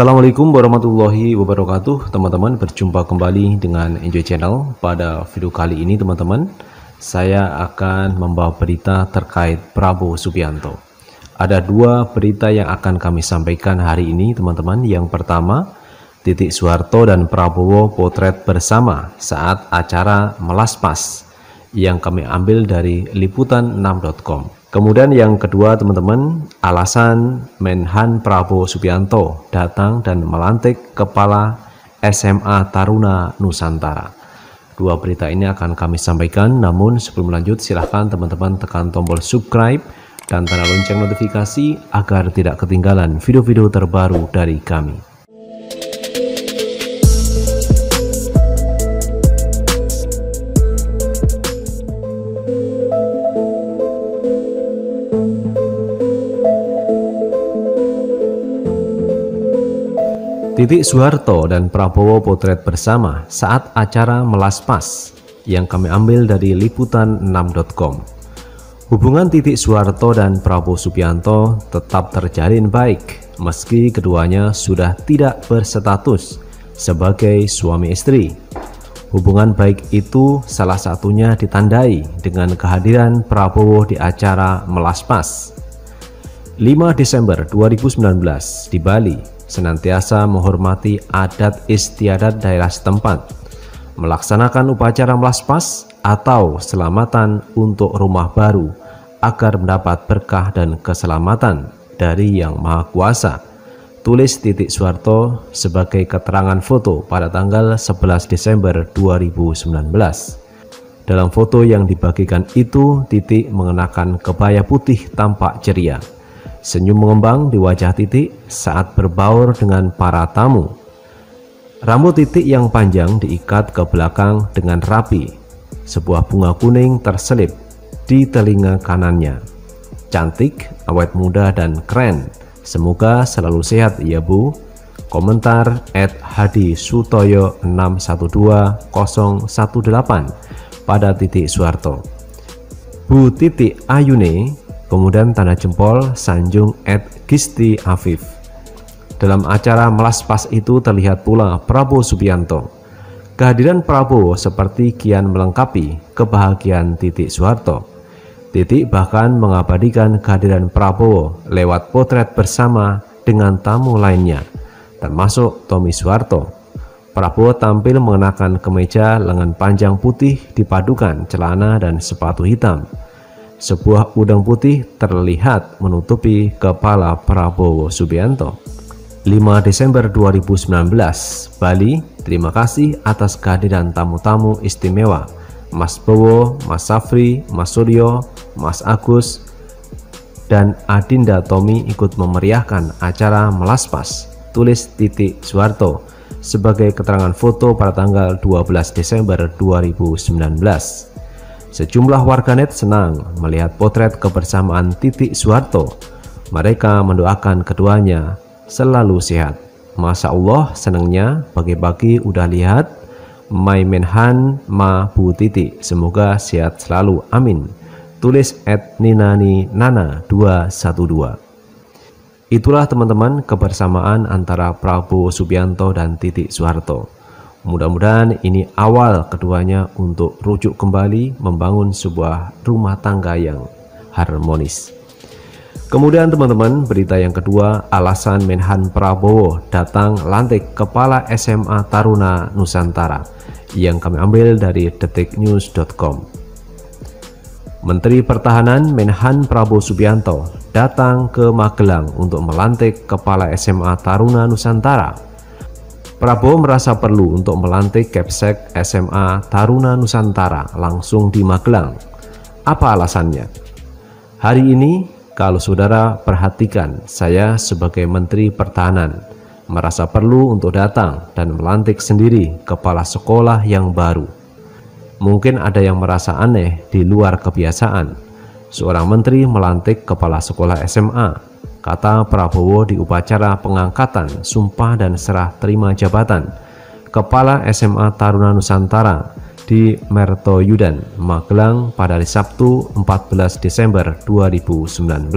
Assalamualaikum warahmatullahi wabarakatuh. Teman-teman berjumpa kembali dengan Enjoy Channel. Pada video kali ini teman-teman saya akan membawa berita terkait Prabowo Subianto. Ada dua berita yang akan kami sampaikan hari ini teman-teman. Yang pertama Titik Soeharto dan Prabowo potret bersama saat acara Melaspas yang kami ambil dari liputan6.com Kemudian yang kedua teman-teman, alasan Menhan Prabowo Subianto datang dan melantik kepala SMA Taruna Nusantara. Dua berita ini akan kami sampaikan, namun sebelum lanjut silahkan teman-teman tekan tombol subscribe dan tanda lonceng notifikasi agar tidak ketinggalan video-video terbaru dari kami. Titik Soeharto dan Prabowo potret bersama saat acara Melaspas yang kami ambil dari liputan6.com. Hubungan Titik Soeharto dan Prabowo Subianto tetap terjalin baik meski keduanya sudah tidak berstatus sebagai suami istri. Hubungan baik itu salah satunya ditandai dengan kehadiran Prabowo di acara Melaspas. 5 Desember 2019 di Bali, senantiasa menghormati adat istiadat daerah setempat, melaksanakan upacara melaspas atau selamatan untuk rumah baru agar mendapat berkah dan keselamatan dari Yang Maha Kuasa. Tulis Titik Suharto sebagai keterangan foto pada tanggal 11 Desember 2019. Dalam foto yang dibagikan itu, Titik mengenakan kebaya putih tampak ceria Senyum mengembang di wajah Titik saat berbaur dengan para tamu. Rambut Titik yang panjang diikat ke belakang dengan rapi. Sebuah bunga kuning terselip di telinga kanannya. Cantik, awet muda, dan keren. Semoga selalu sehat ya bu. Komentar at Hadi Sutoyo 612018 pada titik Suharto. Bu titik Ayune Kemudian tanda jempol Sanjung Ed Gisti Afif. Dalam acara melaspas itu terlihat pula Prabowo Subianto. Kehadiran Prabowo seperti kian melengkapi kebahagiaan Titik Soeharto. Titik bahkan mengabadikan kehadiran Prabowo lewat potret bersama dengan tamu lainnya, termasuk Tommy Soeharto. Prabowo tampil mengenakan kemeja lengan panjang putih dipadukan celana dan sepatu hitam. Sebuah udang putih terlihat menutupi kepala Prabowo Subianto. 5 Desember 2019, Bali, terima kasih atas kehadiran tamu-tamu istimewa. Mas Bowo, Mas Safri, Mas Suryo, Mas Agus, dan Adinda Tommy ikut memeriahkan acara Melaspas, tulis titik Suharto, sebagai keterangan foto pada tanggal 12 Desember 2019. Sejumlah warganet senang melihat potret kebersamaan Titik Soeharto. Mereka mendoakan keduanya selalu sehat. Masya Allah senangnya pagi-pagi udah lihat Mai Menhan Ma Bu Titik. Semoga sehat selalu. Amin. Tulis at Ninani Nana 212. Itulah teman-teman kebersamaan antara Prabowo Subianto dan Titik Soeharto. Mudah-mudahan ini awal keduanya untuk rujuk kembali membangun sebuah rumah tangga yang harmonis. Kemudian teman-teman berita yang kedua alasan Menhan Prabowo datang lantik Kepala SMA Taruna Nusantara yang kami ambil dari detiknews.com. Menteri Pertahanan Menhan Prabowo Subianto datang ke Magelang untuk melantik Kepala SMA Taruna Nusantara Prabowo merasa perlu untuk melantik Kepsek SMA Taruna Nusantara langsung di Magelang. Apa alasannya? Hari ini, kalau saudara perhatikan, saya sebagai Menteri Pertahanan merasa perlu untuk datang dan melantik sendiri kepala sekolah yang baru. Mungkin ada yang merasa aneh di luar kebiasaan. Seorang menteri melantik kepala sekolah SMA kata Prabowo di upacara pengangkatan sumpah dan serah terima jabatan Kepala SMA Taruna Nusantara di Mertoyudan, Magelang pada hari Sabtu 14 Desember 2019.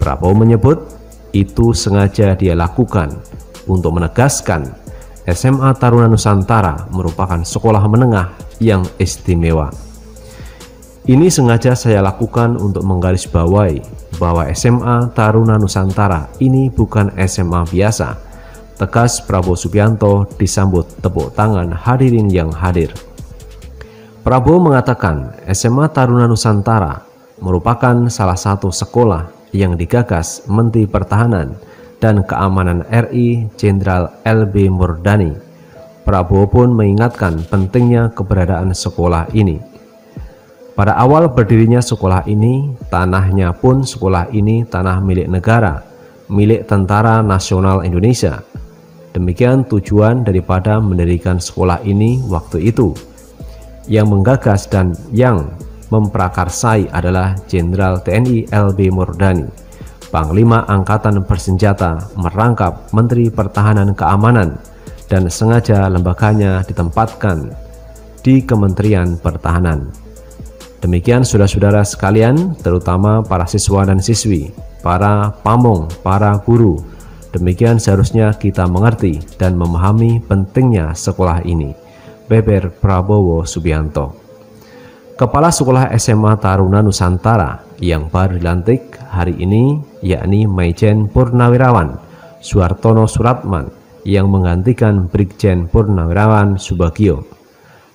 Prabowo menyebut itu sengaja dia lakukan untuk menegaskan SMA Taruna Nusantara merupakan sekolah menengah yang istimewa. Ini sengaja saya lakukan untuk menggarisbawahi bahwa SMA Taruna Nusantara ini bukan SMA biasa. Tegas Prabowo Subianto disambut tepuk tangan hadirin yang hadir. Prabowo mengatakan SMA Taruna Nusantara merupakan salah satu sekolah yang digagas Menteri Pertahanan dan Keamanan RI Jenderal LB Murdani. Prabowo pun mengingatkan pentingnya keberadaan sekolah ini. Pada awal berdirinya sekolah ini, tanahnya pun sekolah ini tanah milik negara, milik Tentara Nasional Indonesia. Demikian tujuan daripada mendirikan sekolah ini waktu itu. Yang menggagas dan yang memprakarsai adalah Jenderal TNI LB Murdani. Panglima Angkatan Bersenjata merangkap Menteri Pertahanan Keamanan dan sengaja lembaganya ditempatkan di Kementerian Pertahanan. Demikian saudara-saudara sekalian, terutama para siswa dan siswi, para pamong, para guru. Demikian seharusnya kita mengerti dan memahami pentingnya sekolah ini. Beber Prabowo Subianto Kepala Sekolah SMA Taruna Nusantara yang baru dilantik hari ini yakni Maijen Purnawirawan Suartono Suratman yang menggantikan Brigjen Purnawirawan Subagio.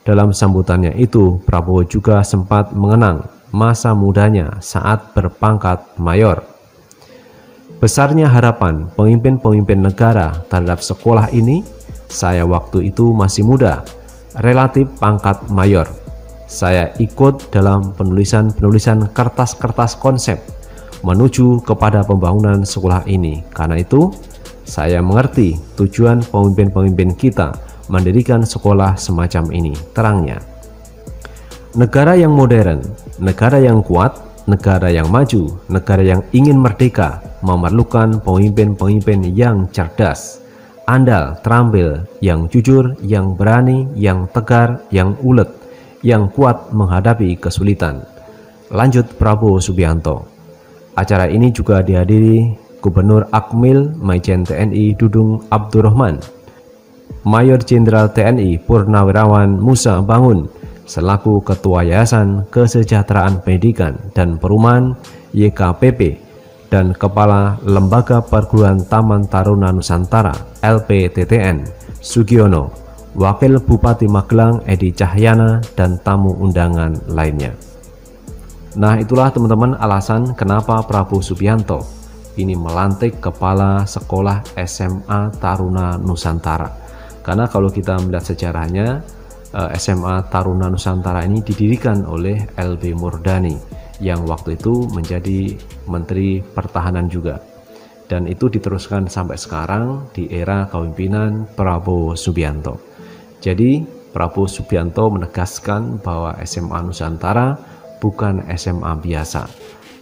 Dalam sambutannya itu, Prabowo juga sempat mengenang masa mudanya saat berpangkat mayor. Besarnya harapan pemimpin-pemimpin negara terhadap sekolah ini, saya waktu itu masih muda, relatif pangkat mayor saya ikut dalam penulisan-penulisan kertas-kertas konsep menuju kepada pembangunan sekolah ini. Karena itu, saya mengerti tujuan pemimpin-pemimpin kita mendirikan sekolah semacam ini. Terangnya, negara yang modern, negara yang kuat, negara yang maju, negara yang ingin merdeka memerlukan pemimpin-pemimpin yang cerdas, andal, terampil, yang jujur, yang berani, yang tegar, yang ulet, yang kuat menghadapi kesulitan. Lanjut Prabowo Subianto. Acara ini juga dihadiri Gubernur Akmil Maijen TNI Dudung Abdurrahman, Mayor Jenderal TNI Purnawirawan Musa Bangun selaku Ketua Yayasan Kesejahteraan Pendidikan dan Perumahan YKPP dan Kepala Lembaga Perguruan Taman Taruna Nusantara LPTTN Sugiono Wakil Bupati Magelang Edi Cahyana, dan tamu undangan lainnya. Nah itulah teman-teman alasan kenapa Prabowo Subianto ini melantik Kepala Sekolah SMA Taruna Nusantara. Karena kalau kita melihat sejarahnya, eh, SMA Taruna Nusantara ini didirikan oleh LB Murdani yang waktu itu menjadi Menteri Pertahanan juga. Dan itu diteruskan sampai sekarang di era kepemimpinan Prabowo Subianto. Jadi Prabowo Subianto menegaskan bahwa SMA Nusantara bukan SMA biasa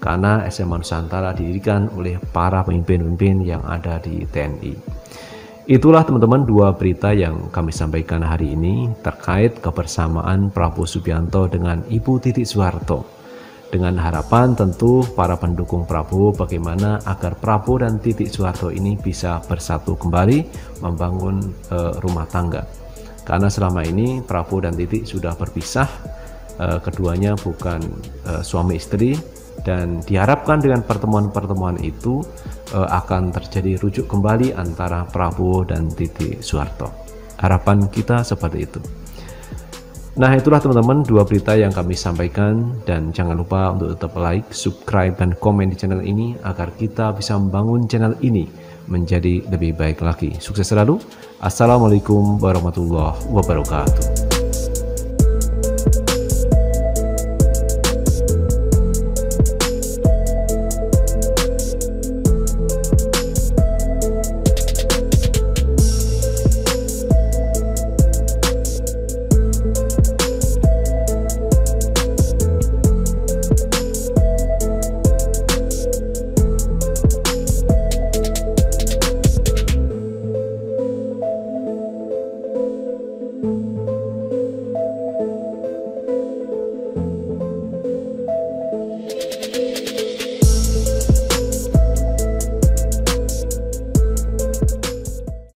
karena SMA Nusantara didirikan oleh para pemimpin-pemimpin yang ada di TNI. Itulah teman-teman dua berita yang kami sampaikan hari ini terkait kebersamaan Prabowo Subianto dengan Ibu Titik Soeharto. Dengan harapan tentu para pendukung Prabowo bagaimana agar Prabowo dan Titik Soeharto ini bisa bersatu kembali membangun e, rumah tangga karena selama ini Prabowo dan Titik sudah berpisah eh, keduanya bukan eh, suami istri dan diharapkan dengan pertemuan-pertemuan itu eh, akan terjadi rujuk kembali antara Prabowo dan Titik Soeharto harapan kita seperti itu Nah itulah teman-teman dua berita yang kami sampaikan dan jangan lupa untuk tetap like, subscribe, dan komen di channel ini agar kita bisa membangun channel ini menjadi lebih baik lagi. Sukses selalu. Assalamualaikum warahmatullahi wabarakatuh.